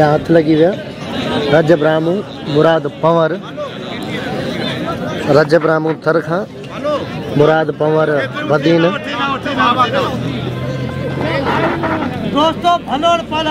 ہاتھ لگی ہوا رج برہم مراد پنور۔ رج برہم ترخا مراد پوار بدین۔ دوستوں فل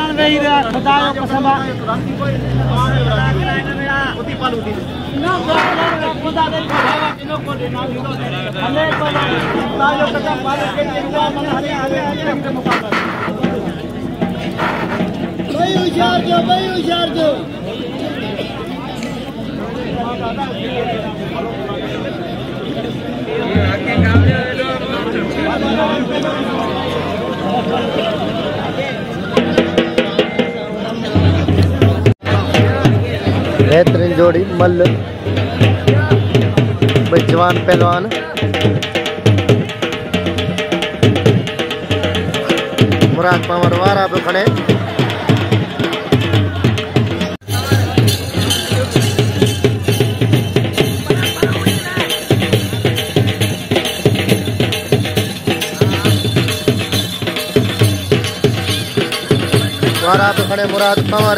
Thank you. بہترین جوڑی، مل۔ بھائی پہلوان۔ مراد پاور وارا پہ کھڑے۔ وارا پہ کھڑے، مراد پاور۔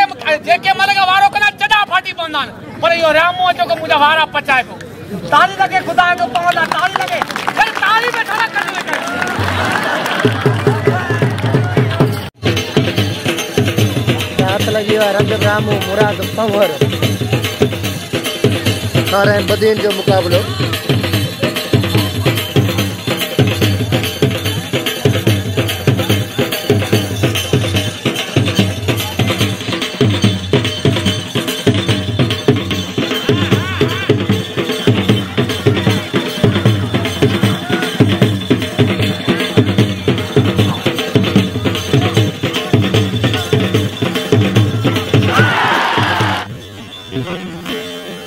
اڳي جيڪي مهل کان وارو ڪندا چڏا ڦاٽي پوندا آهن پر اهو رامو اچو ڪه منهنجا وارا پچائي پيو تالي لڳي کدا جو پوندا تالي لڳي ڦر تالي ۾ ٿوڙا ڪڍي هاٿ لڳي هئا رجب رامو مراد پنور ساري بدين جو مقابلو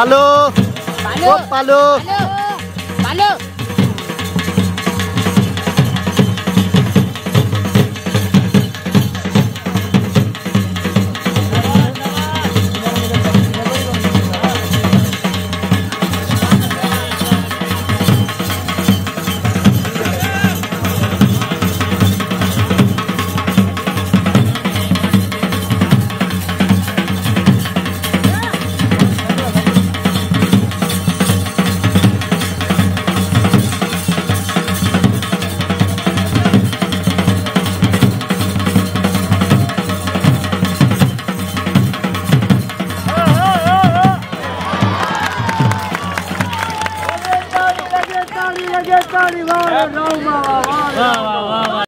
Palu. Palu. Oh, palu. Palu. Palu.